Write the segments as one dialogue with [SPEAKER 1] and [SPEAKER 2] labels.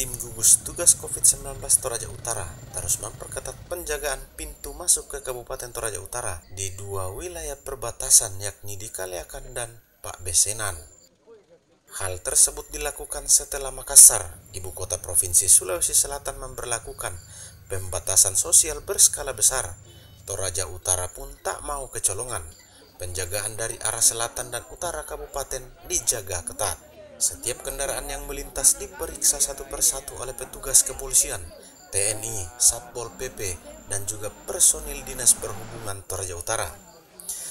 [SPEAKER 1] Tim gugus tugas COVID-19 Toraja Utara terus memperketat penjagaan pintu masuk ke Kabupaten Toraja Utara di dua wilayah perbatasan yakni di Kaliakan dan Pak Besenan. Hal tersebut dilakukan setelah Makassar, ibu kota provinsi Sulawesi Selatan memperlakukan pembatasan sosial berskala besar. Toraja Utara pun tak mau kecolongan. Penjagaan dari arah selatan dan utara kabupaten dijaga ketat. Setiap kendaraan yang melintas diperiksa satu persatu oleh petugas kepolisian, TNI, Satpol PP, dan juga personil Dinas Perhubungan Toraja Utara.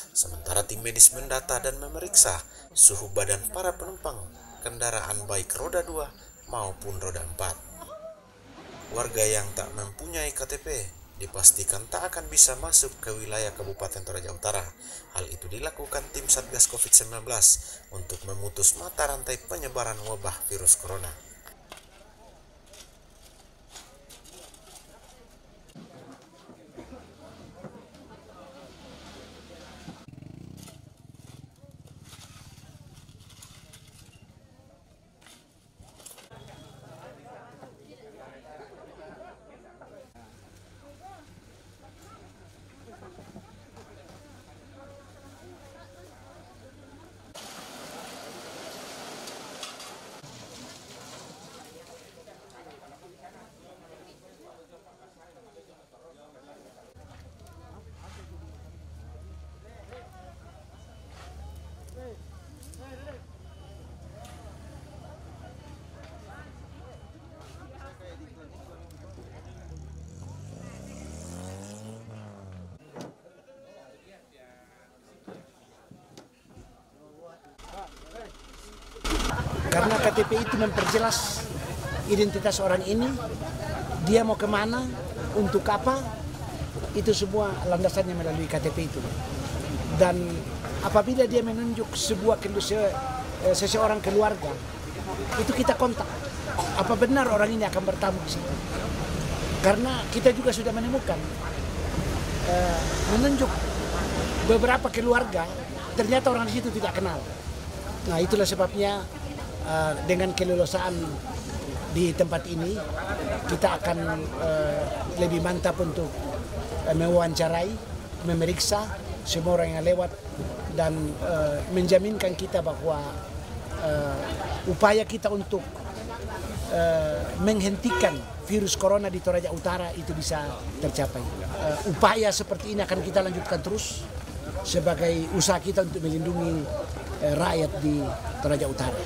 [SPEAKER 1] Sementara tim medis mendata dan memeriksa suhu badan para penumpang kendaraan baik roda 2 maupun roda 4. Warga yang tak mempunyai KTP dipastikan tak akan bisa masuk ke wilayah Kabupaten Toraja Utara. Hal itu dilakukan tim Satgas COVID-19 untuk memutus mata rantai penyebaran wabah virus corona.
[SPEAKER 2] Karena KTP itu memperjelas identitas orang ini, dia mau ke mana, untuk apa, itu semua landasannya melalui KTP itu. Dan apabila dia menunjuk sebuah eh, seseorang keluarga, itu kita kontak. Apa benar orang ini akan bertamu di situ? Karena kita juga sudah menemukan uh, menunjuk beberapa keluarga, ternyata orang di situ tidak kenal. Nah itulah sebabnya uh, dengan kelulusan di tempat ini kita akan uh, lebih mantap untuk uh, mewawancarai, memeriksa semua orang yang lewat dan uh, menjaminkan kita bahwa uh, upaya kita untuk uh, menghentikan virus corona di Toraja Utara itu bisa tercapai. Uh, upaya seperti ini akan kita lanjutkan terus sebagai usaha kita untuk melindungi uh, rakyat di Toraja Utara.